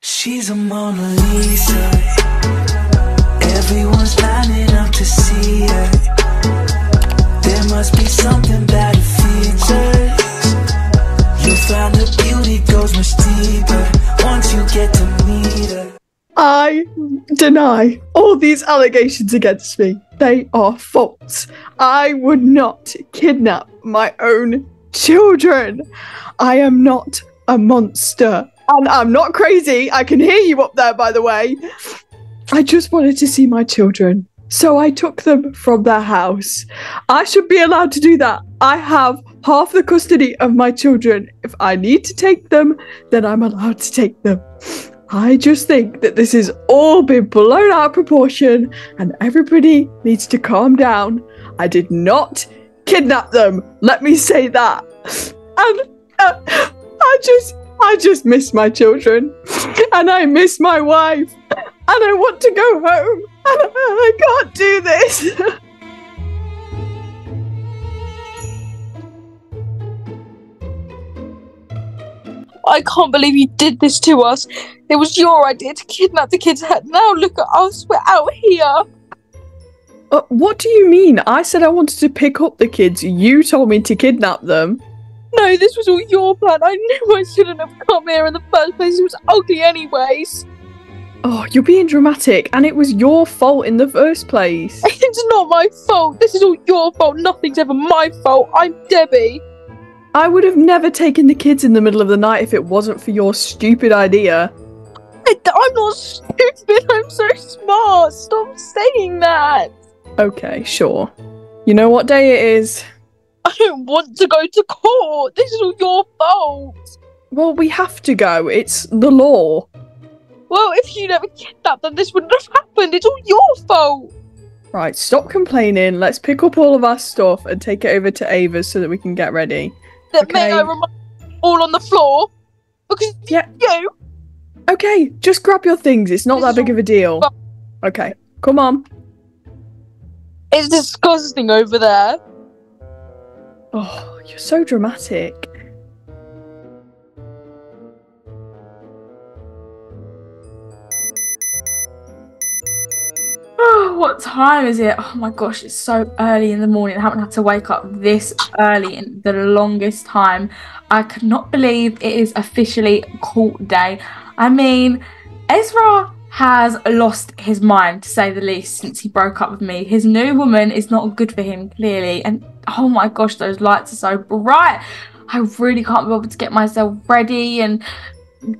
She's a Mona Lisa. Everyone's lining up to see her. There must be something features. You'll find beauty goes much deeper once you get to meet her. I deny all these allegations against me. They are false. I would not kidnap my own children. I am not a monster. And I'm not crazy. I can hear you up there, by the way. I just wanted to see my children. So I took them from their house. I should be allowed to do that. I have half the custody of my children. If I need to take them, then I'm allowed to take them. I just think that this has all been blown out of proportion and everybody needs to calm down. I did not kidnap them. Let me say that. And uh, I just I just miss my children and I miss my wife and I want to go home and I can't do this. I can't believe you did this to us. It was your idea to kidnap the kids. Now look at us. We're out here. Uh, what do you mean? I said I wanted to pick up the kids. You told me to kidnap them. No, this was all your plan. I knew I shouldn't have come here in the first place. It was ugly, anyways. Oh, you're being dramatic, and it was your fault in the first place. It's not my fault. This is all your fault. Nothing's ever my fault. I'm Debbie. I would have never taken the kids in the middle of the night if it wasn't for your stupid idea. I, I'm not stupid. I'm so smart. Stop saying that. Okay, sure. You know what day it is? I don't want to go to court. This is all your fault. Well, we have to go. It's the law. Well, if you never kidnapped then this wouldn't have happened. It's all your fault. Right, stop complaining. Let's pick up all of our stuff and take it over to Ava's so that we can get ready. That Okay. may I remind all on the floor because Yeah. you. Okay, just grab your things. It's not that big of a deal. Okay, come on. It's disgusting over there. Oh, you're so dramatic. Oh, what time is it? Oh my gosh, it's so early in the morning. I haven't had to wake up this early in the longest time. I cannot believe it is officially court day. I mean, Ezra has lost his mind to say the least since he broke up with me. His new woman is not good for him, clearly. And oh my gosh, those lights are so bright. I really can't be bothered to get myself ready and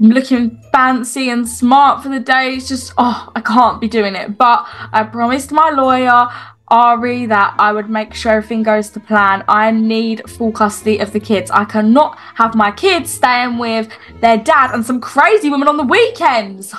looking fancy and smart for the day. It's just, oh, I can't be doing it. But I promised my lawyer, Ari, that I would make sure everything goes to plan. I need full custody of the kids. I cannot have my kids staying with their dad and some crazy woman on the weekends.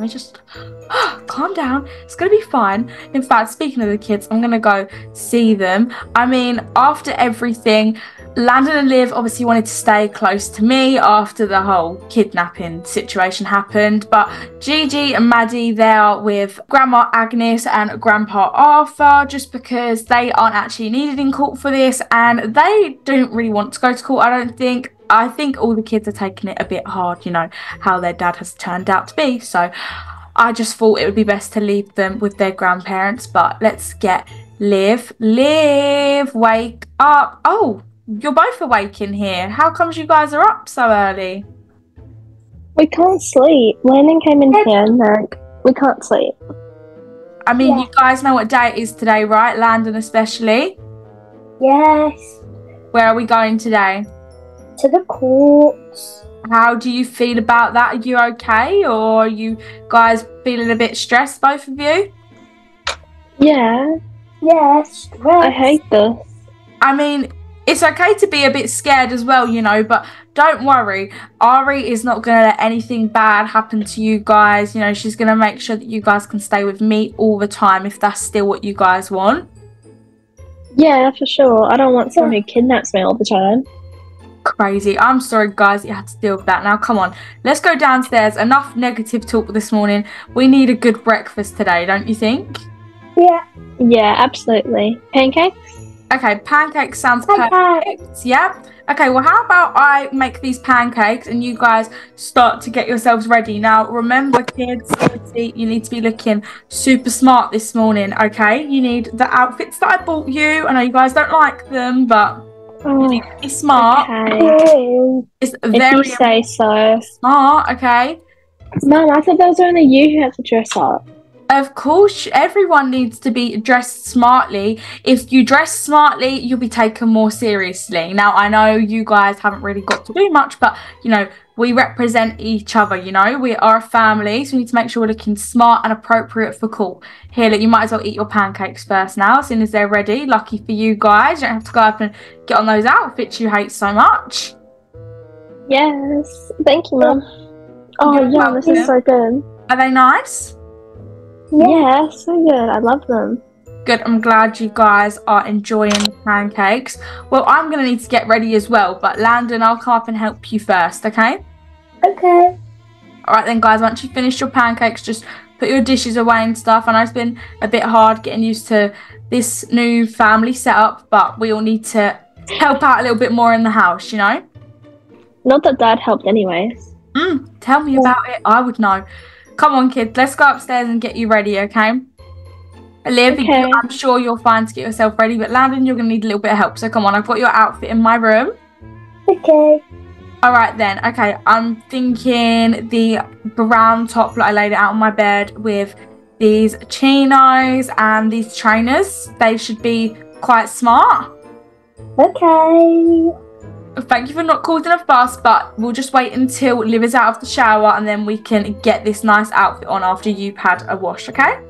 Let me just calm down. It's gonna be fine. In fact, speaking of the kids, I'm gonna go see them. I mean, after everything, Landon and Liv obviously wanted to stay close to me after the whole kidnapping situation happened, but Gigi and Maddie they're with Grandma Agnes and Grandpa Arthur just because they aren't actually needed in court for this and they don't really want to go to court, I don't think. I think all the kids are taking it a bit hard, you know, how their dad has turned out to be. So I just thought it would be best to leave them with their grandparents, but let's get Liv. Liv, wake up. Oh, you're both awake in here. How comes you guys are up so early? We can't sleep. Landon came in here and like, we can't sleep. I mean, Yeah. you guys know what day it is today, right? Landon, especially. Yes. Where are we going today? To the courts. How do you feel about that? Are you okay? Or are you guys feeling a bit stressed, both of you? Yeah. Yes. I hate this. I mean, it's okay to be a bit scared as well, you know, but don't worry. Ari is not going to let anything bad happen to you guys. You know, she's going to make sure that you guys can stay with me all the time if that's still what you guys want. Yeah, for sure. I don't want someone who kidnaps me all the time. Crazy. I'm sorry, guys, you had to deal with that. Now, come on, let's go downstairs. Enough negative talk this morning. We need a good breakfast today, don't you think? Yeah. Yeah, absolutely. Pancakes? Okay, pancakes sounds Pancakes. perfect. Yeah. Okay, well, how about I make these pancakes and you guys start to get yourselves ready? Now, remember, kids, you need to be looking super smart this morning, okay? You need the outfits that I bought you. I know you guys don't like them, but Oh, need to be smart. okay. It's If you say so. smart, okay? Mum, I thought that was only you who had to dress up. Of course, everyone needs to be dressed smartly. If you dress smartly, you'll be taken more seriously. Now, I know you guys haven't really got to do much, but you know, we represent each other, you know, we are a family, so we need to make sure we're looking smart and appropriate for court. Here, look, you might as well eat your pancakes first now, as soon as they're ready. Lucky for you guys, you don't have to go up and get on those outfits you hate so much. Yes. Thank you, Mum. Oh, You're yeah, this is so good. Are they nice? Yeah, so good. I love them. Good. I'm glad you guys are enjoying the pancakes. Well, I'm going to need to get ready as well, but Landon, I'll come up and help you first, okay? Okay. All right, then, guys, once you finish your pancakes, just put your dishes away and stuff. I know it's been a bit hard getting used to this new family setup, but we all need to help out a little bit more in the house, you know? Not that Dad helped, anyways. Mm, tell me about it. I would know. Come on, kids, let's go upstairs and get you ready, okay? Liv, Okay. I'm sure you're fine to get yourself ready, but Landon, you're going to need a little bit of help. So come on, I've got your outfit in my room. Okay. All right, then. Okay, I'm thinking the brown top that I laid it out on my bed with these chinos and these trainers. They should be quite smart. Okay. Thank you for not causing a fuss, but we'll just wait until Liv is out of the shower and then we can get this nice outfit on after you've had a wash, okay?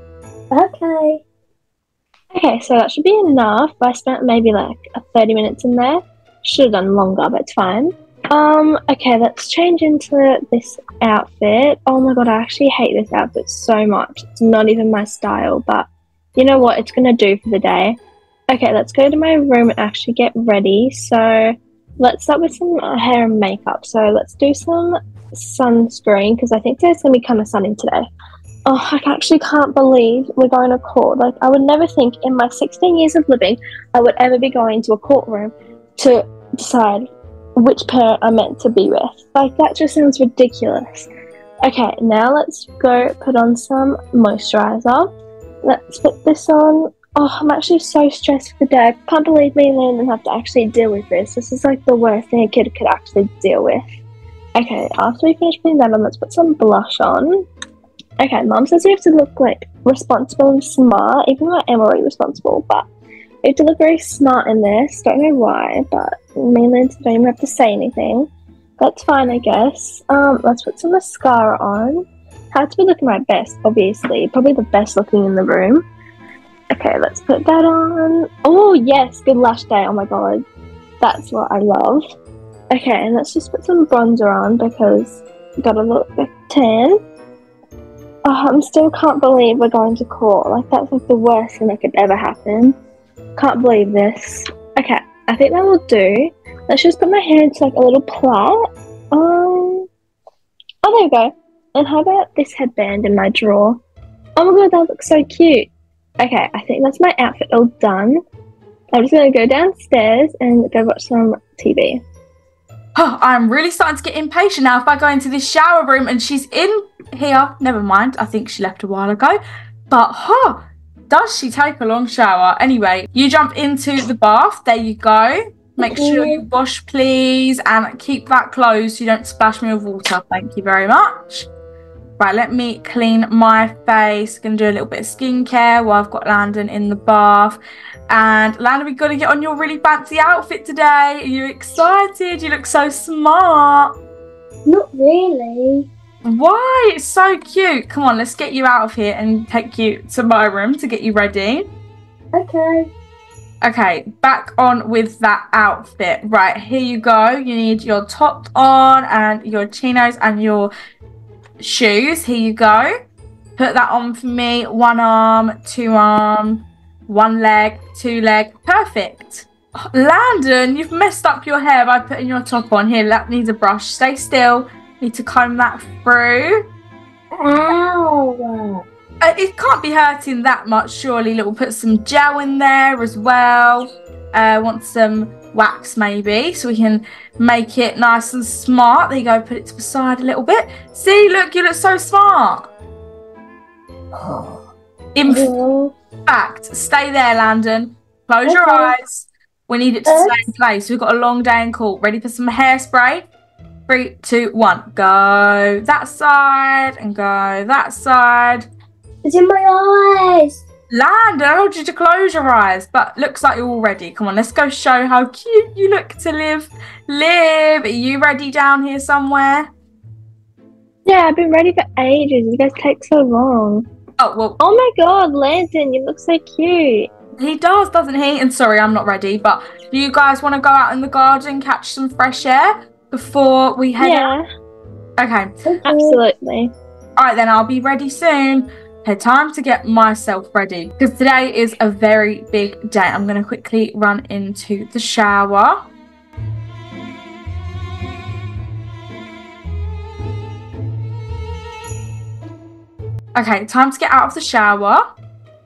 Okay. Okay, so that should be enough. I spent maybe like 30 minutes in there. Should have done longer, but it's fine. Um, okay, let's change into this outfit. Oh my god, I actually hate this outfit so much. It's not even my style, but you know what? It's gonna do for the day. Okay, let's go to my room and actually get ready. So let's start with some hair and makeup. So let's do some sunscreen because I think today's gonna be kind of sunny today. Oh, I actually can't believe we're going to court. Like, I would never think in my 16 years of living I would ever be going to a courtroom to decide which parent I'm meant to be with. Like, that just sounds ridiculous. Okay, now let's go put on some moisturizer. Let's put this on. Oh, I'm actually so stressed for the day. Can't believe me and Landon have to actually deal with this. This is like the worst thing a kid could actually deal with. Okay, after we finish putting that on, let's put some blush on. Okay, mom says we have to look like responsible and smart, even though I am already responsible, but we have to look very smart in this. Don't know why, but mainly don't even have to say anything. That's fine, I guess. Um, let's put some mascara on. Had to be looking my best, obviously. Probably the best looking in the room. Okay, let's put that on. Oh, yes, good lash day. Oh my god. That's what I love. Okay, and let's just put some bronzer on because gotta look tan. Oh, I'm still can't believe we're going to court. Like that's like the worst thing that could ever happen. Can't believe this. Okay, I think that will do. Let's just put my hair into like a little plait. Um, oh there we go. And how about this headband in my drawer? Oh my god, that looks so cute. Okay, I think that's my outfit all done. I'm just gonna go downstairs and go watch some TV. Oh, I'm really starting to get impatient now. If I go into this shower room and she's in here, never mind. I think she left a while ago. But, huh, does she take a long shower? Anyway, you jump into the bath. There you go. Make sure you wash, please, and keep that closed so you don't splash me with water. Thank you very much. Right, let me clean my face. Gonna do a little bit of skincare while I've got Landon in the bath. And Landon, we're gonna get on your really fancy outfit today. Are you excited? You look so smart. Not really. Why? It's so cute. Come on, let's get you out of here and take you to my room to get you ready. Okay. Okay, back on with that outfit. Right, here you go. You need your top on and your chinos and your shoes. Here you go. Put that on for me. One arm, two arm, one leg, two leg. Perfect. Landon, you've messed up your hair by putting your top on. Here, that needs a brush. Stay still. Need to comb that through. Ow. Uh, it can't be hurting that much, surely. Little put some gel in there as well. uh, want some wax maybe so we can make it nice and smart. There you go, put it to the side a little bit. See, look, you look so smart. In Oh, fact, stay there, Landon. Close your eyes. We need it to stay in place. We've got a long day in court. Ready for some hairspray? Three, two, one. Go that side and go that side. It's in my eyes. Landon, I told you to close your eyes, but looks like you're all ready. Come on, let's go show how cute you look to Liv. Liv, are you ready down here somewhere? Yeah, I've been ready for ages. You guys take so long. Oh, well, Oh my god, Landon, you look so cute. he does, doesn't he? And sorry, I'm not ready, but do you guys want to go out in the garden, catch some fresh air before we head out? Okay, absolutely. all right, then I'll be ready soon. Okay, time to get myself ready because today is a very big day. I'm going to quickly run into the shower. Okay, time to get out of the shower.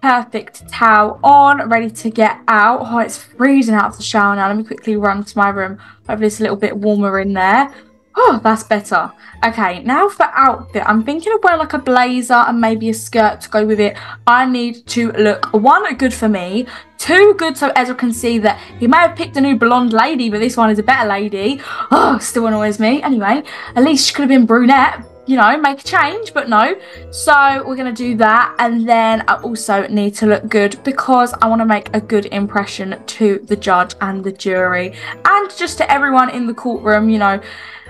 Perfect towel on, ready to get out. Oh, it's freezing out of the shower now. Let me quickly run to my room. Hopefully, it's a little bit warmer in there. Oh, that's better. Okay, now for outfit. I'm thinking of wearing like a blazer and maybe a skirt to go with it. I need to look one good for me, two good so Ezra can see that he may have picked a new blonde lady, but this one is a better lady. Oh, still annoys me. Anyway, at least she could have been brunette. You know, make a change, but no. So we're gonna do that, and then I also need to look good because I want to make a good impression to the judge and the jury, and just to everyone in the courtroom. You know,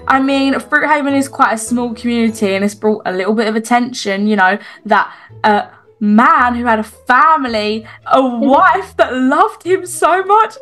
I mean, Fruithaven is quite a small community and it's brought a little bit of attention, you know, that a man who had a family, a wife that loved him so much.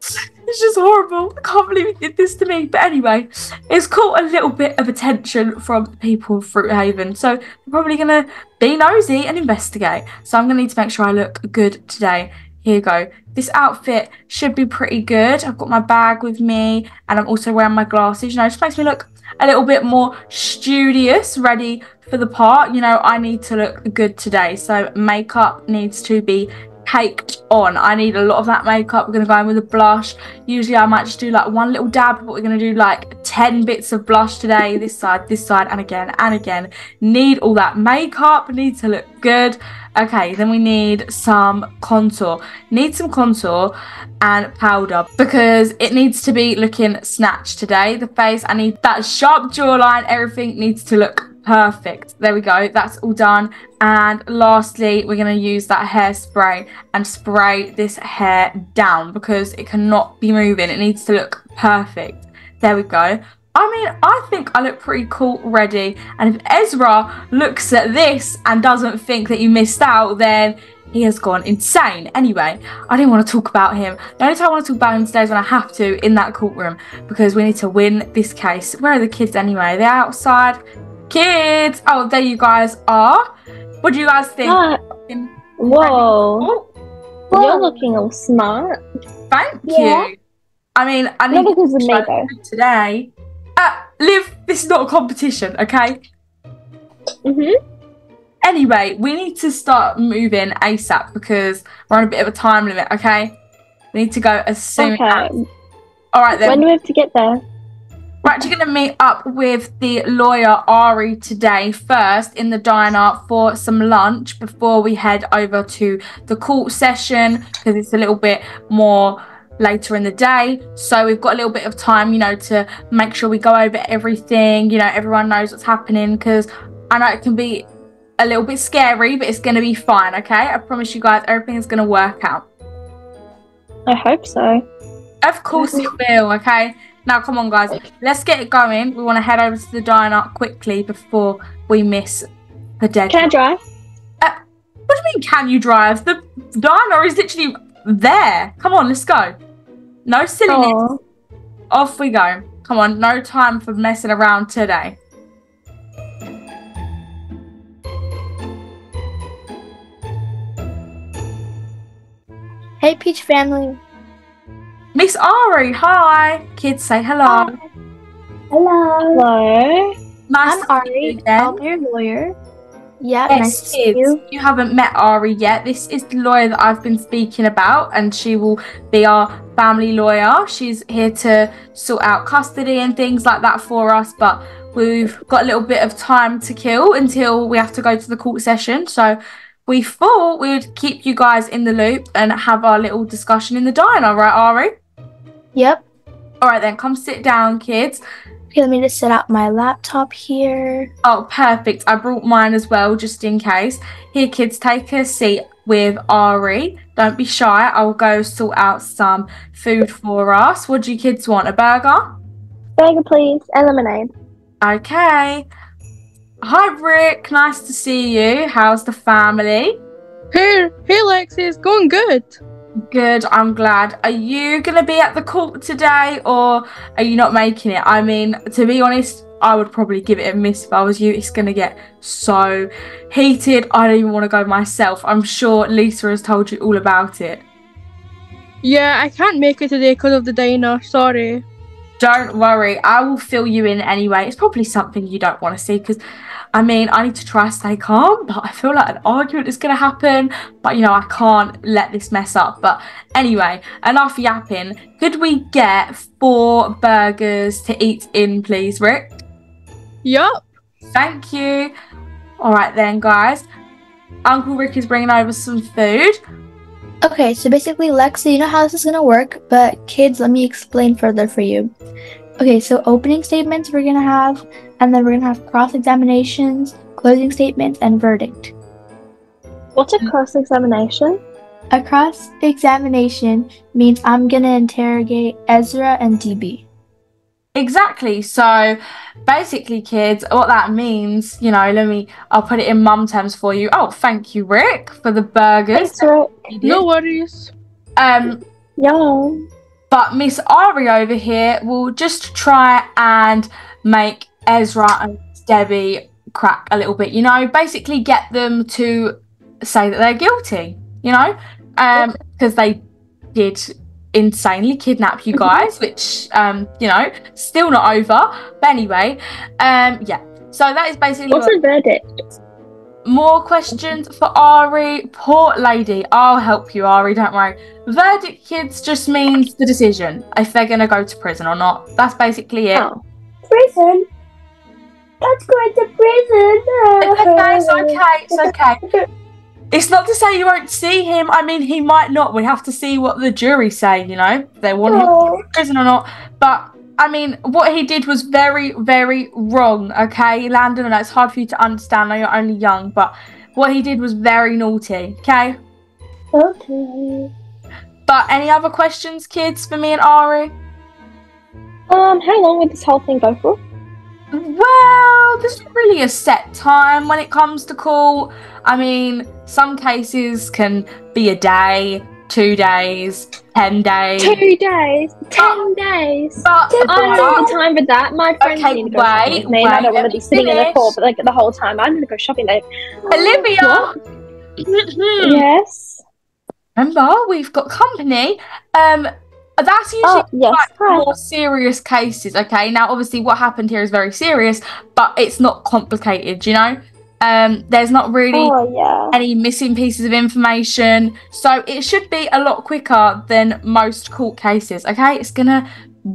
It's just horrible. I can't believe he did this to me. But anyway, it's caught a little bit of attention from people of Fruithaven. So they're probably going to be nosy and investigate. So I'm going to need to make sure I look good today. Here you go. This outfit should be pretty good. I've got my bag with me and I'm also wearing my glasses. You know, it just makes me look a little bit more studious, ready for the part. You know, I need to look good today. So makeup needs to be caked on. I need a lot of that makeup. We're going to go in with a blush. Usually I might just do like one little dab, but we're going to do like 10 bits of blush today. This side, this side, and again, and again. Need all that makeup. Need to look good. Okay, then we need some contour. Need some contour and powder because it needs to be looking snatched today. The face, I need that sharp jawline. Everything needs to look perfect. There we go. That's all done. And lastly, we're going to use that hairspray and spray this hair down because it cannot be moving. It needs to look perfect. There we go. I mean, I think I look pretty cool already. And if Ezra looks at this and doesn't think that you missed out, then he has gone insane. Anyway, I didn't want to talk about him. The only time I want to talk about him today is when I have to in that courtroom because we need to win this case. Where are the kids anyway? They're outside. Kids! Oh, there you guys are. What do you guys think? Ah, whoa. Oh, You're looking all smart. thank Yeah. you. I mean, I need me, try today. Uh, Liv, this is not a competition, okay? hmm Anyway, we need to start moving ASAP because we're on a bit of a time limit, okay? We need to go as soon Okay. as. All right, then. When do we have to get there? We're actually going to meet up with the lawyer Ari today first in the diner for some lunch before we head over to the court session because it's a little bit more later in the day. So we've got a little bit of time, you know, to make sure we go over everything, you know, everyone knows what's happening because I know it can be a little bit scary, but it's going to be fine, okay? I promise you guys everything is going to work out. I hope so. Of course it will, okay? Now, come on, guys. Let's get it going. We want to head over to the diner quickly before we miss the Can I deadline. drive? Uh, what do you mean, can you drive? The diner is literally there. Come on, let's go. No silliness. Oh, Off we go. Come on, no time for messing around today. Hey, Peach family. Miss Ari, hi. Kids, say hello. Hello. hello. Nice I'm to you Ari. again. I'm your lawyer. Yeah, Yes, nice to see kids. you. You haven't met Ari yet. This is the lawyer that I've been speaking about, and she will be our family lawyer. She's here to sort out custody and things like that for us, but we've got a little bit of time to kill until we have to go to the court session. So we thought we would keep you guys in the loop and have our little discussion in the diner, right, Ari? Yep. All right, then, come sit down, kids. Okay, let me just set up my laptop here. Oh, perfect. I brought mine as well, just in case. Here, kids, take a seat with Ari. Don't be shy. I'll go sort out some food for us. What do you kids want? A burger? Burger, please, and lemonade. Okay. Hi, Rick. Nice to see you. How's the family? Hey, hey, Lexi, it's going good. Good, I'm glad. Are you going to be at the court today or are you not making it? I mean, to be honest, I would probably give it a miss if I was you. It's going to get so heated. I don't even want to go myself. I'm sure Lisa has told you all about it. Yeah, I can't make it today because of the diner. Sorry. Don't worry, I will fill you in anyway. It's probably something you don't want to see because, I mean, I need to try to stay calm, but I feel like an argument is going to happen. But, you know, I can't let this mess up. But anyway, enough yapping. Could we get four burgers to eat in, please, Rick? Yup. Thank you. All right, then, guys. Uncle Rick is bringing over some food. Okay, so basically, Lexi, you know how this is gonna work, but kids, let me explain further for you. Okay, so opening statements we're gonna have, and then we're gonna have cross examinations, closing statements, and verdict. What's a cross examination? A cross examination means I'm gonna interrogate Ezra and DB. Exactly. So basically, kids, what that means, you know, let me, I'll put it in mum terms for you. Oh, thank you, Rick, for the burgers. Thanks, Rick. No worries. Um, Yum. but Miss Ari over here will just try and make Ezra and Debbie crack a little bit, you know, basically get them to say that they're guilty, you know, um, because they did insanely kidnap you guys, which, um, you know, still not over. But anyway, um, yeah. So that is basically What's verdict? more questions for Ari. Poor lady. I'll help you, Ari. Don't worry. Verdict, kids, just means the decision if they're going to go to prison or not. That's basically it. Oh. Prison? That's going to prison. It's okay. It's okay. It's okay. It's not to say you won't see him. I mean, he might not. We have to see what the jury say. You know, they want him Oh. in prison or not. But I mean, what he did was very, very wrong. Okay, Landon, I know it's hard for you to understand. I know you're only young, but what he did was very naughty. Okay. Okay. But any other questions, kids, for me and Ari? Um, how long would this whole thing go for? Well, there's not really a set time when it comes to call. I mean, some cases can be a day, two days, ten days. Two days. Ten days. But I don't have the time for that. My friends Okay, need to go wait, with me, and I don't want to be sitting in the finish. court for like the whole time. I'm gonna go shopping. Like, Olivia, yes. remember we've got company. Um, that's usually Oh, yes. like more serious cases. Okay, now obviously what happened here is very serious, but it's not complicated. You know, um, there's not really. Oh, yeah. any missing pieces of information. So it should be a lot quicker than most court cases, okay? It's gonna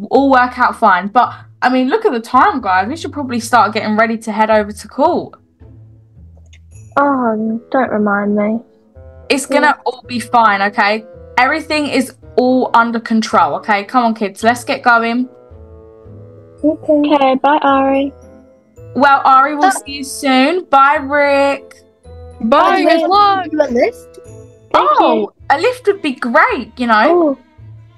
all work out fine. But I mean, look at the time, guys. We should probably start getting ready to head over to court. Oh, don't remind me. It's gonna all be fine, okay? Everything is all under control, okay? Come on, kids, let's get going. Okay, bye, Ari. Well, Ari, we'll see you soon. Bye, Rick. Bye, Wait, good luck. a list? Thank oh, a lift would be great, you know? Oh,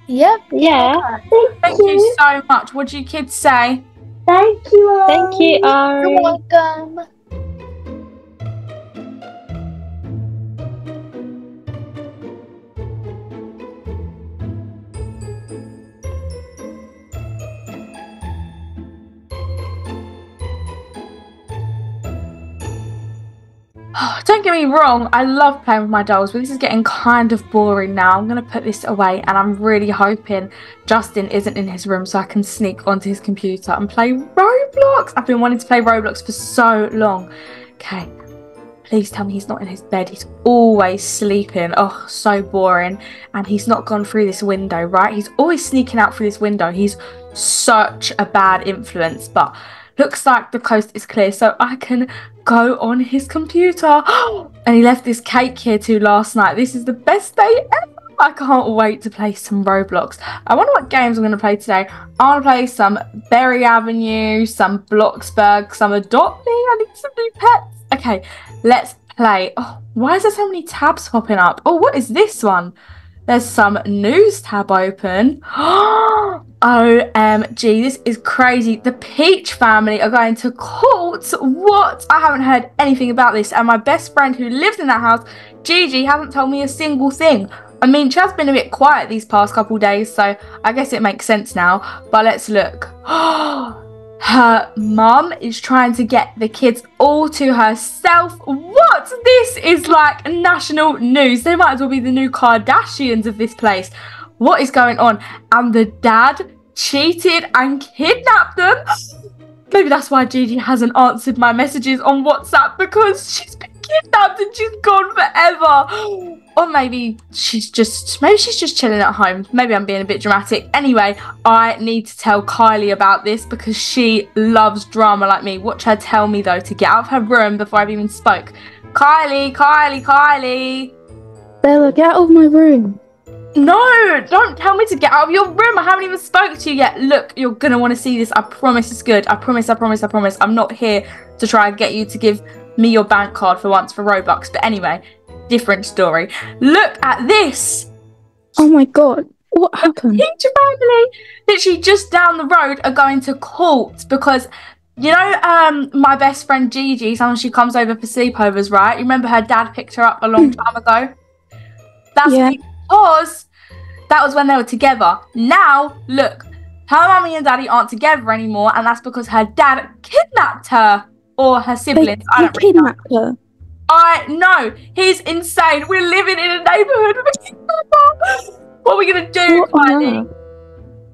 Yep. yeah. Thank you so much. What do you kids say? Thank you, Thank you, Ari. You're welcome. Don't get me wrong, I love playing with my dolls, but this is getting kind of boring now. I'm going to put this away and I'm really hoping Justin isn't in his room so I can sneak onto his computer and play Roblox. I've been wanting to play Roblox for so long. Okay. Please tell me he's not in his bed. He's always sleeping. Oh, so boring. And he's not gone through this window, right? He's always sneaking out through this window. He's such a bad influence, but looks like the coast is clear, so I can go on his computer. and he left this cake here too last night. This is the best day ever. I can't wait to play some Roblox. I wonder what games I'm going to play today. I want to play some Berry Avenue, some Bloxburg, some Adopt Me. I need some new pets. Okay, let's play. Oh, why is there so many tabs popping up? Oh, what is this one? There's some news tab open. OMG, this is crazy. The Peach family are going to court. What? I haven't heard anything about this. And my best friend who lives in that house, Gigi, hasn't told me a single thing. I mean, she has been a bit quiet these past couple days, so I guess it makes sense now. But let's look. Oh, Her mum is trying to get the kids all to herself. What? This is like national news. They might as well be the new Kardashians of this place. What is going on? And the dad cheated and kidnapped them. Maybe that's why Gigi hasn't answered my messages on WhatsApp because she's been kidnapped and she's gone forever. Or maybe she's just maybe she's just chilling at home. Maybe I'm being a bit dramatic. Anyway, I need to tell Kylie about this because she loves drama like me. Watch her tell me though to get out of her room before I've even spoke. Kylie, Kylie, Kylie. Bella, get out of my room. No, don't tell me to get out of your room. I haven't even spoke to you yet. Look, you're gonna want to see this. I promise it's good. I promise, I promise, I promise. I'm not here to try and get you to give me your bank card for once for Robux. But anyway, different story. Look at this. Oh my god. What happened? Peach family, literally just down the road, are going to court because you know, um, my best friend Gigi, sometimes she comes over for sleepovers, right? You remember her dad picked her up a long time ago? That's Yeah. because that was when they were together. Now, look, her mummy and daddy aren't together anymore, and that's because her dad kidnapped her or her They, siblings. I don't really know. kidnapped her. I know he's insane. We're living in a neighborhood with a kidnapper. What are we gonna do, oh, What Kylie?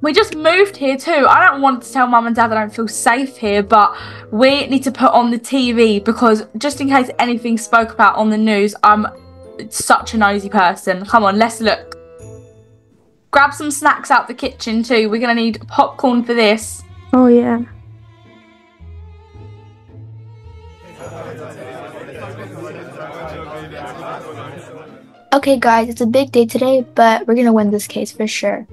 We just moved here too. I don't want to tell mum and dad that I don't feel safe here, but we need to put on the TV because just in case anything spoke about on the news, I'm such a nosy person. Come on, let's look. Grab some snacks out the kitchen too. We're gonna need popcorn for this. Oh yeah. Okay, guys, it's a big day today, but we're gonna win this case for sure.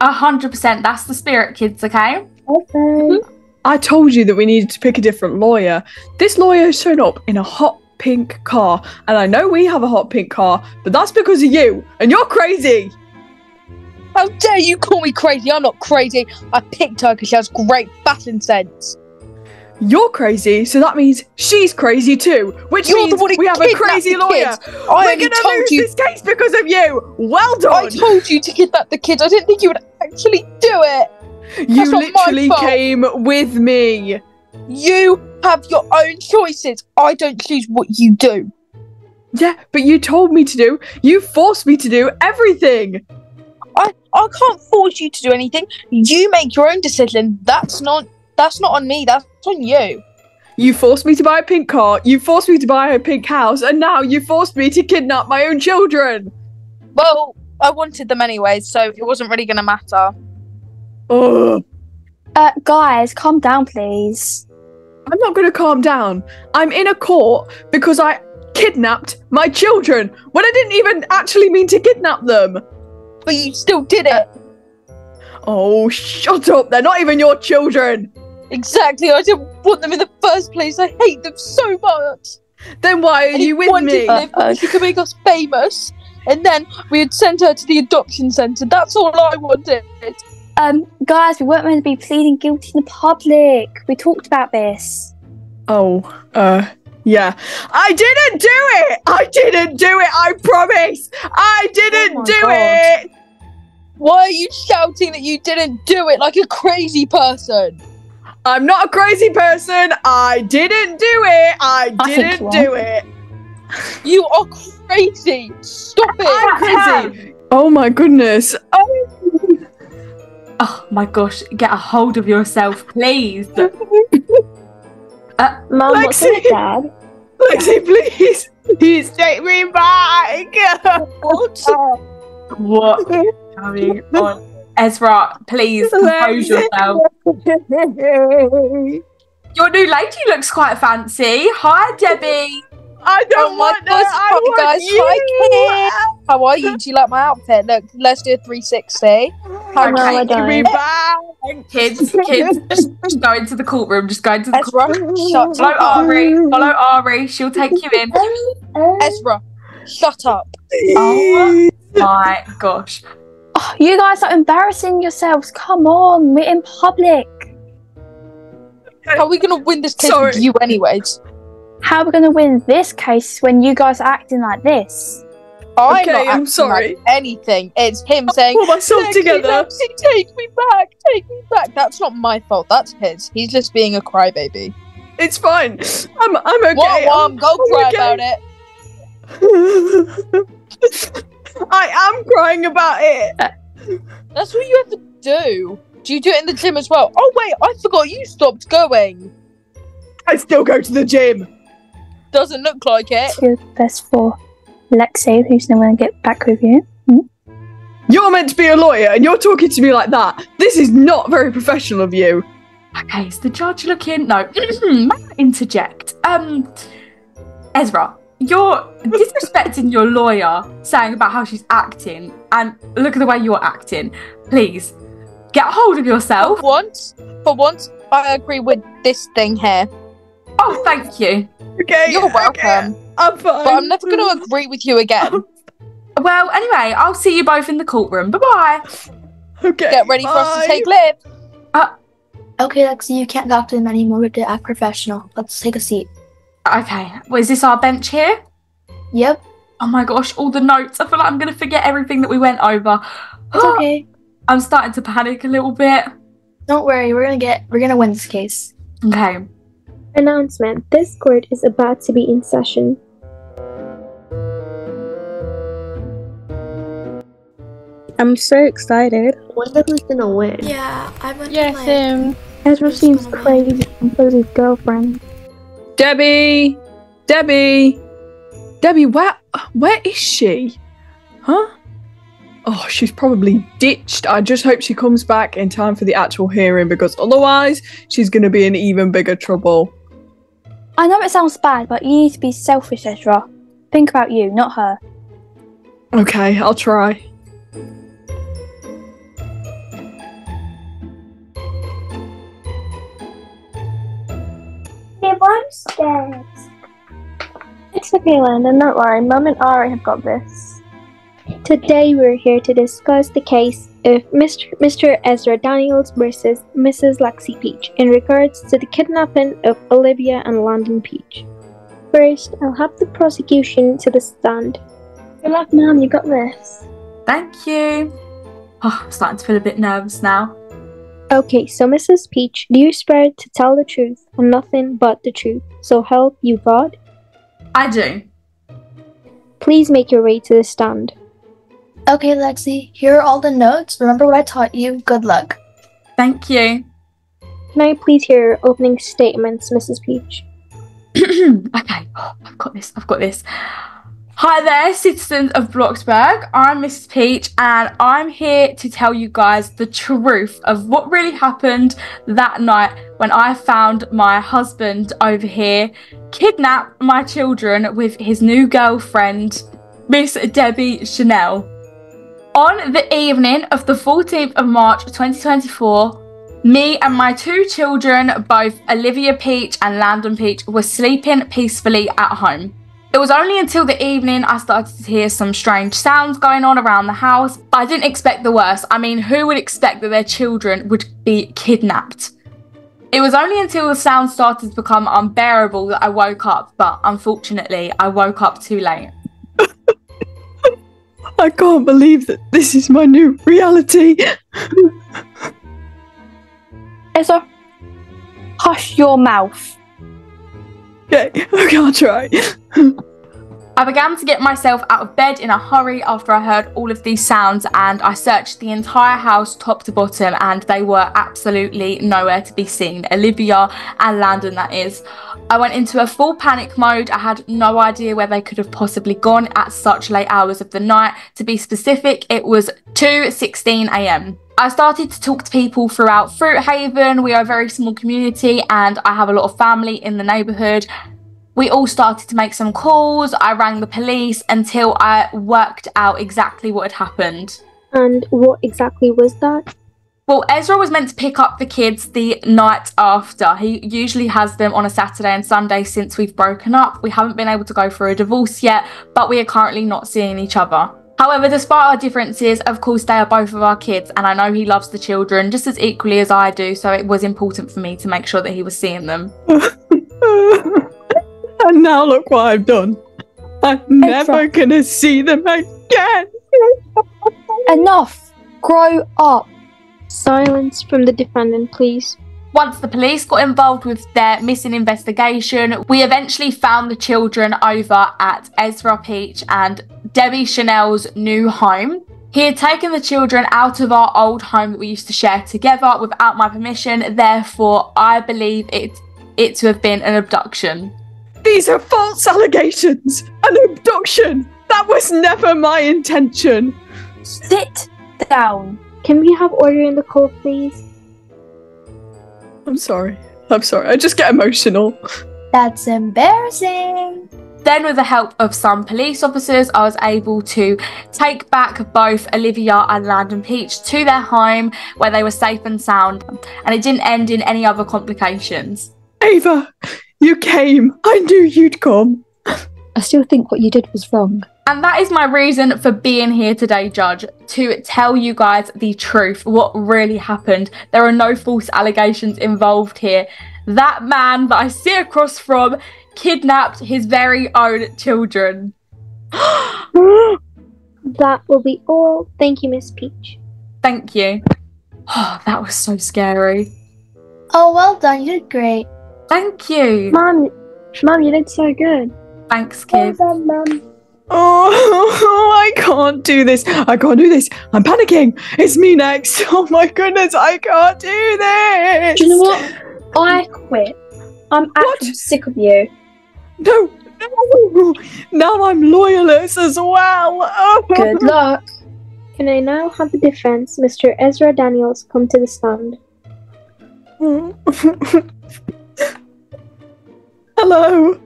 A hundred percent. That's the spirit, kids. Okay. Okay. Mhm. I told you that we needed to pick a different lawyer. This lawyer showed up in a hot pink car, and I know we have a hot pink car, but that's because of you, and you're crazy. How dare you call me crazy? I'm not crazy. I picked her because she has great battling sense. You're crazy, so that means she's crazy too, which You're the means we have a crazy lawyer. kids. I We're gonna told lose you. this case because of you. Well done. I told you to kidnap the kids. I didn't think you would actually do it. you that's literally came with me. You have your own choices. I don't choose what you do. Yeah, but you told me to do. You forced me to do everything. I I can't force you to do anything. You make your own decision. That's not that's not on me. That's on you. You forced me to buy a pink car. You forced me to buy a pink house, and now you forced me to kidnap my own children. Well, I wanted them anyway, so it wasn't really gonna matter. Ugh. Uh, guys, calm down, please. I'm not going to calm down. I'm in a court because I kidnapped my children when I didn't even actually mean to kidnap them. But you still did it. Oh, shut up. They're not even your children. Exactly. I didn't want them in the first place. I hate them so much. Then why are And you with wanted me? Liv because she could make us famous. And then we had sent her to the adoption centre. That's all I wanted. Um, guys, we weren't meant to be pleading guilty in the public. We talked about this. Oh, uh, yeah. I didn't do it! I didn't do it, I promise! I didn't Oh do God. it! Why are you shouting that you didn't do it like a crazy person? I'm not a crazy person. I didn't do it. I I didn't do it. You are crazy. Stop it. I'm crazy. Oh my goodness. Oh oh my gosh, get a hold of yourself, please. Uh, Mum, what's Lexi. with dad? Lexi, please, please take me back. What is going on? Ezra, please compose yourself. Your new lady looks quite fancy. Hi, Debbie. I don't Oh want gosh, that. I hi, want guys. you. Hi, Kim. How are you? Do you like my outfit? Look, let's do a 360. Okay. No, I Take me don't. back. Kids, kids, just, just go into the courtroom. Just go into the Ezra, courtroom. shut Follow up. Ari. Follow Ari. She'll take you in. Ezra, shut up. Oh my gosh. Oh, you guys are embarrassing yourselves. Come on, we're in public. How are we going to win this case Sorry. with you anyways? How are we going to win this case when you guys are acting like this? I'm Okay, not I'm acting sorry. like anything. It's him saying, Pull myself "Lexi, together. Lexi, take me back, take me back. That's not my fault. That's his. He's just being a crybaby. It's fine. I'm I'm okay. What, Mom? Go I'm cry okay. about it. I am crying about it. That's what you have to do. Do you do it in the gym as well? Oh wait, I forgot you stopped going. I still go to the gym. Doesn't look like it. It's best for Lexi, who's never going to get back with you. You're meant to be a lawyer and you're talking to me like that. This is not very professional of you. Okay, is the judge looking? No, may I interject? Um, Ezra, you're disrespecting your lawyer, saying about how she's acting, and look at the way you're acting. Please, get a hold of For yourself. once, for once, I agree with this thing here. Oh, thank you. Okay. You're welcome. okay, I'm fine. But I'm never going to agree with you again. Well, anyway, I'll see you both in the courtroom. Bye bye. Okay. Get ready for us to bye. take live. Uh, okay, Lexi, you can't talk to them anymore. We have to act professional. Let's take a seat. Okay, well, is this our bench here? Yep, Oh my gosh, all the notes. I feel like I'm going to forget everything that we went over. it's okay. I'm starting to panic a little bit. Don't worry. We're gonna get. We're gonna win this case. Okay. Announcement This court is about to be in session. I'm so excited. I Wonder who's gonna win. Yeah, I went. Yes, him. Ezra Who's seems gonna crazy and his girlfriend. Debbie, Debbie, Debbie. Where where is she? Huh? Oh, she's probably ditched. I just hope she comes back in time for the actual hearing because otherwise she's gonna be in even bigger trouble. I know it sounds bad, but you need to be selfish, Ezra. Think about you, not her. Okay, I'll try. I'm scared. It's okay, Landon. Don't worry. Mum and Ari have got this. Today we're here to discuss the case of Mr. Mr. Ezra Daniels versus Mrs. Lexi Peach in regards to the kidnapping of Olivia and Landon Peach. First, I'll have the prosecution to the stand. Good luck, Mum. You got this. Thank you. Oh, I'm starting to feel a bit nervous now. Okay, so Mrs. Peach, do you swear to tell the truth and nothing but the truth? So help you God. I do. Please make your way to the stand. Okay, Lexi. Here are all the notes. Remember what I taught you. Good luck. Thank you. Can I please hear your opening statements, Mrs. Peach? okay, oh, I've got this. I've got this. Hi there, citizens of Bloxburg. I'm Mrs. Peach, and I'm here to tell you guys the truth of what really happened that night when I found my husband over here kidnap my children with his new girlfriend, Miss Debbie Chanel. On the evening of the 14th of March 2024, me and my two children, both Olivia Peach and Landon Peach, were sleeping peacefully at home. It was only until the evening I started to hear some strange sounds going on around the house. I didn't expect the worst. I mean, who would expect that their children would be kidnapped? It was only until the sound started to become unbearable that I woke up, but unfortunately, I woke up too late. I can't believe that this is my new reality. Ezra, hush your mouth. Okay, okay, I'll try. I began to get myself out of bed in a hurry after I heard all of these sounds and I searched the entire house top to bottom and they were absolutely nowhere to be seen. Olivia and Landon, that is. I went into a full panic mode. I had no idea where they could have possibly gone at such late hours of the night. To be specific, it was 2:16 a.m. I started to talk to people throughout Fruit Haven. We are a very small community and I have a lot of family in the neighbourhood. We all started to make some calls. I rang the police until I worked out exactly what had happened. And what exactly was that? Well, Ezra was meant to pick up the kids the night after. He usually has them on a Saturday and Sunday since we've broken up. We haven't been able to go for a divorce yet, but we are currently not seeing each other. However, despite our differences, of course, they are both of our kids, and I know he loves the children just as equally as I do, so it was important for me to make sure that he was seeing them. and now look what I've done. I'm never gonna see them again. Enough! Grow up! Silence from the defendant, please. Once the police got involved with their missing investigation, we eventually found the children over at Ezra Peach and Debbie Chanel's new home. He had taken the children out of our old home that we used to share together without my permission, therefore, I believe it, it to have been an abduction. These are false allegations. An abduction. That was never my intention. Sit down. Can we have order in the court, please? I'm sorry. I'm sorry. I just get emotional. That's embarrassing. Then, with the help of some police officers, I was able to take back both Olivia and Landon Peach to their home where they were safe and sound, and it didn't end in any other complications. Ava, you came. I knew you'd come. I still think what you did was wrong. And that is my reason for being here today, Judge, to tell you guys the truth, what really happened. There are no false allegations involved here. That man that I sit across from kidnapped his very own children. That will be all. Thank you, Miss Peach. Thank you. Oh, that was so scary. Oh, well done. You did great. Thank you. Mom, Mom, you did so good. Thanks, kid. Mom. Oh, I can't do this. I can't do this. I'm panicking. It's me next. Oh my goodness, I can't do this. Do you know what? I quit. I'm actually sick of you. No, no. Now I'm loyalist as well. Oh. Good luck. Can I now have the defense, Mr. Ezra Daniels, come to the stand? Hello.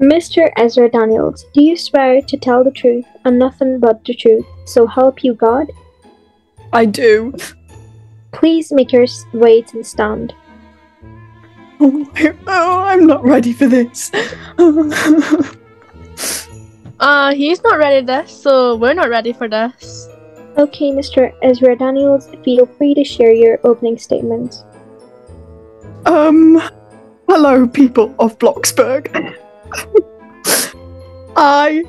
Mr. Ezra Daniels, do you swear to tell the truth and nothing but the truth, so help you God? I do. Please make your way to the stand. Oh, oh, I'm not ready for this. Uh, he's not ready for this, so we're not ready for this. Okay, Mr. Ezra Daniels, feel free to share your opening statement. Um, hello, people of Bloxburg. I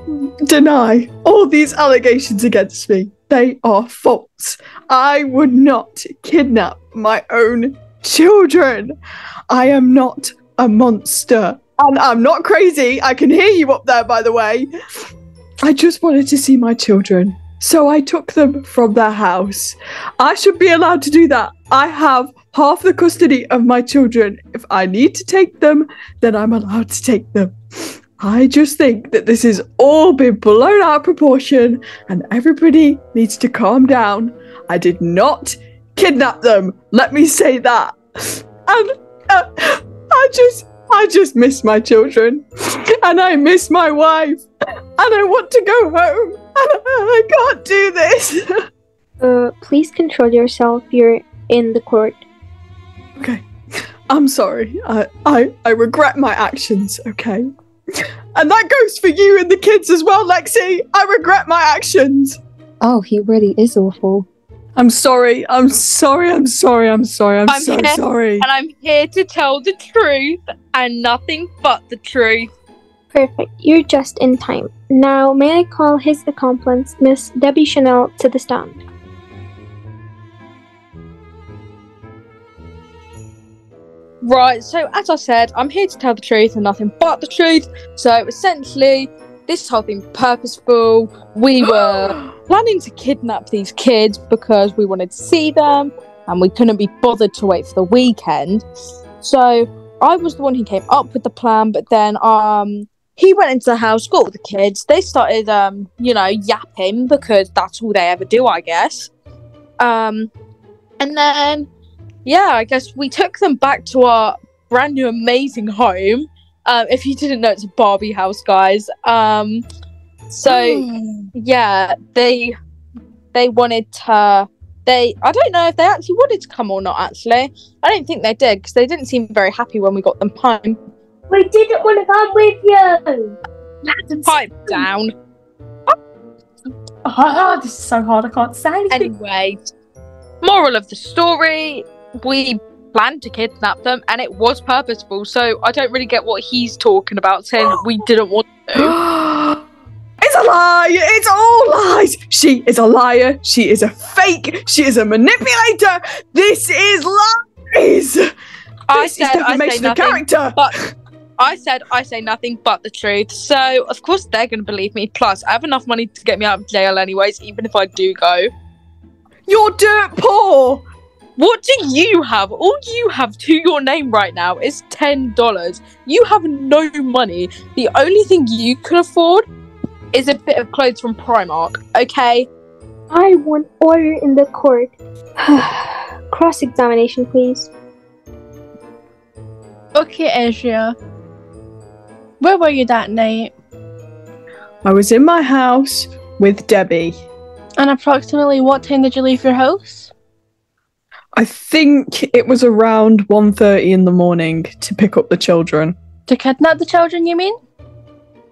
deny all these allegations against me. They are false. I would not kidnap my own children. I am not a monster. And I'm not crazy. I can hear you up there, by the way. I just wanted to see my children. So I took them from their house. I should be allowed to do that. I have half the custody of my children. If I need to take them, then I'm allowed to take them. I just think that this has all been blown out of proportion and everybody needs to calm down. I did not kidnap them. Let me say that. And uh, I just I just miss my children and I miss my wife and I want to go home and I can't do this. Uh, please control yourself. You're in the court. Okay. I'm sorry. I, I I regret my actions, okay? And that goes for you and the kids as well, Lexi. I regret my actions. Oh, he really is awful. I'm sorry. I'm sorry. I'm sorry. I'm sorry. I'm, I'm so here- sorry. And I'm here to tell the truth and nothing but the truth. Perfect. You're just in time. Now, may I call his accomplice, Miss Debbie Chanel, to the stand? Right, so as I said, I'm here to tell the truth and nothing but the truth. So essentially, this whole thing purposeful. We were planning to kidnap these kids because we wanted to see them and we couldn't be bothered to wait for the weekend. So I was the one who came up with the plan, but then um he went into the house, got all the kids. They started um, you know, yapping because that's all they ever do, I guess. Um and then yeah, I guess we took them back to our brand new amazing home. Um, if you didn't know, it's a Barbie house, guys. Um, so yeah, they they wanted to. They I don't know if they actually wanted to come or not. Actually, I don't think they did because they didn't seem very happy when we got them home. We didn't want to come with you. Pipe down. Oh, this is so hard. I can't say anything. Anyway, moral of the story: we planned to kidnap them, and it was purposeful. So I don't really get what he's talking about, saying we didn't want to. It's a lie! It's all lies! She is a liar. She is a fake. She is a manipulator. This is lies! I This is said I say defamation of nothing, character. but I said I say nothing but the truth. So of course they're going to believe me. Plus, I have enough money to get me out of jail, anyways. Even if I do go. You're dirt poor! What do you have? All you have to your name right now is ten dollars. You have no money. The only thing you can afford is a bit of clothes from Primark. Okay. I want order in the court. Cross examination, please. Okay, Ezra. Where were you that night? I was in my house with Debbie. And approximately what time did you leave your house? I think it was around 1.30 in the morning to pick up the children. To kidnap the children, you mean?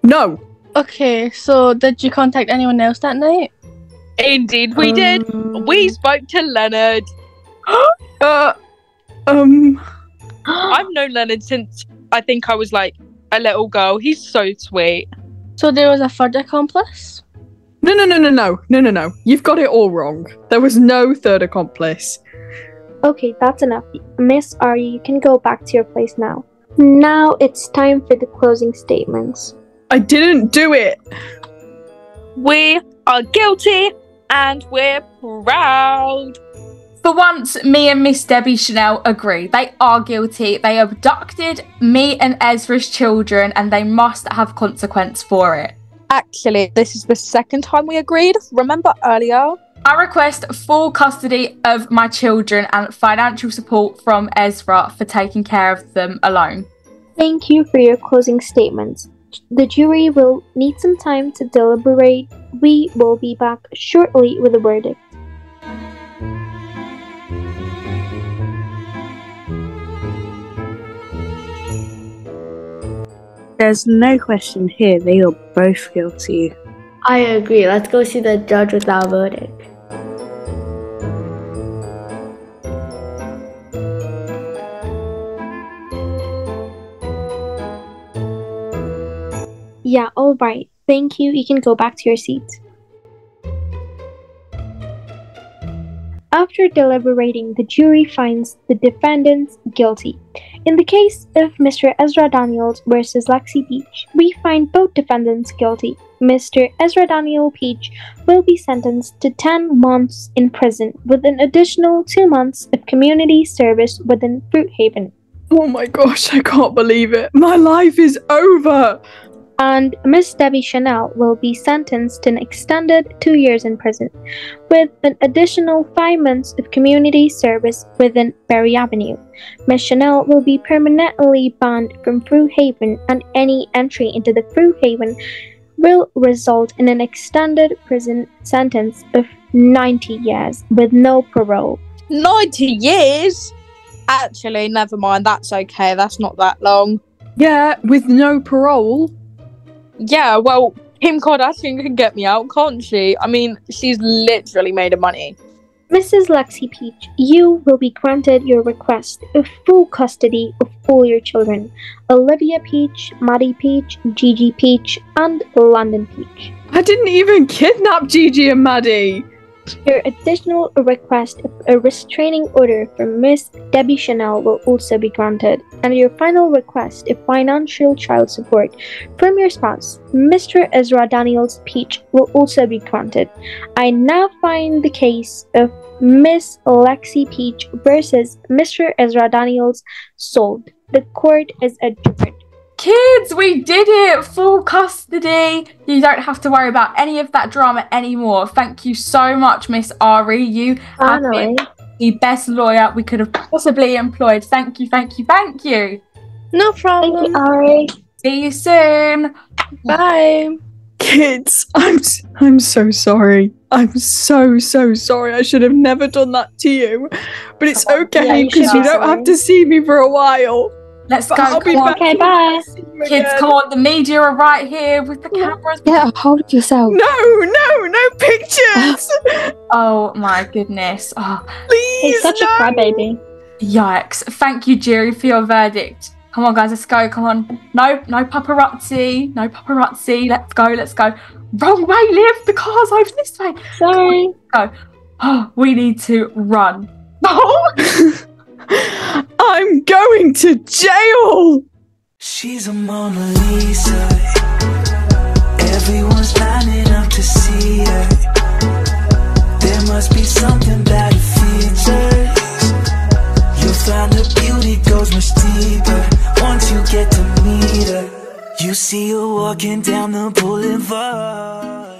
No! Okay, so did you contact anyone else that night? Indeed, we did. We spoke to Leonard. Uh, um, I've known Leonard since I think I was like a little girl. He's so sweet. So there was a third accomplice? no, no, no, no, no, no, no, no. You've got it all wrong. There was no third accomplice. Okay, that's enough. Miss Ari, you can go back to your place now. Now it's time for the closing statements. I didn't do it. We are guilty and we're proud. For once, me and Miss Debbie Chanel agree. They are guilty. They abducted me and Ezra's children, and they must have consequence for it. Actually, this is the second time we agreed. Remember earlier? I request full custody of my children and financial support from Ezra for taking care of them alone. Thank you for your closing statements. The jury will need some time to deliberate. We will be back shortly with a verdict. There's no question here, they are both guilty. I agree. Let's go see the judge with our verdict. Yeah, alright. Thank you. You can go back to your seats. After deliberating, the jury finds the defendants guilty. In the case of Mr. Ezra Daniels versus Lexi Peach, we find both defendants guilty. Mr. Ezra Daniel Peach will be sentenced to 10 months in prison with an additional 2 months of community service within Fruit Haven. Oh my gosh, I can't believe it. My life is over. And Miss Debbie Chanel will be sentenced to an extended two years in prison, with an additional five months of community service within Berry Avenue. Miss Chanel will be permanently banned from Fruit Haven, and any entry into the Fruit Haven will result in an extended prison sentence of 90 years with no parole. 90 years? Actually, never mind. That's okay. That's not that long. Yeah, with no parole. Yeah, well, Kim Kardashian can get me out, can't she? I mean, she's literally made of money. Mrs. Lexi Peach, you will be granted your request of full custody of all your children Olivia Peach, Maddie Peach, Gigi Peach, and London Peach. I didn't even kidnap Gigi and Maddie. Your additional request of a restraining order from Miss Debbie Chanel will also be granted, and your final request of financial child support from your spouse, Mr. Ezra Daniels Peach, will also be granted. I now find the case of Miss Lexi Peach versus Mr. Ezra Daniels solved. The court is adjourned. Kids, we did it! Full custody. You don't have to worry about any of that drama anymore. Thank you so much, Miss Ari. You have been the best lawyer we could have possibly employed. Thank you, thank you, thank you. No problem. Thank you, Ari. See you soon. Bye. Kids, I'm s- I'm so sorry. I'm so so sorry. I should have never done that to you. But it's oh, okay because should you be don't have to see me for a while. Let's But go. I'll be back. Okay, bye. Kids, come on. The media are right here with the cameras. Get a hold of yourself. No, no, no pictures. Oh my goodness. Oh, Please. He's such no. a crybaby. yikes. Thank you, jury, for your verdict. Come on, guys, let's go. Come on. No, no paparazzi. No paparazzi. Let's go. Let's go. Wrong way, Liv. The car's over this way. Sorry. Oh, we need to run. Oh, I'm going to jail. She's a Mona Lisa. Everyone's lining up to see her. There must be something about features. You'll find her beauty goes much deeper once you get to meet her. You see her walking down the boulevard.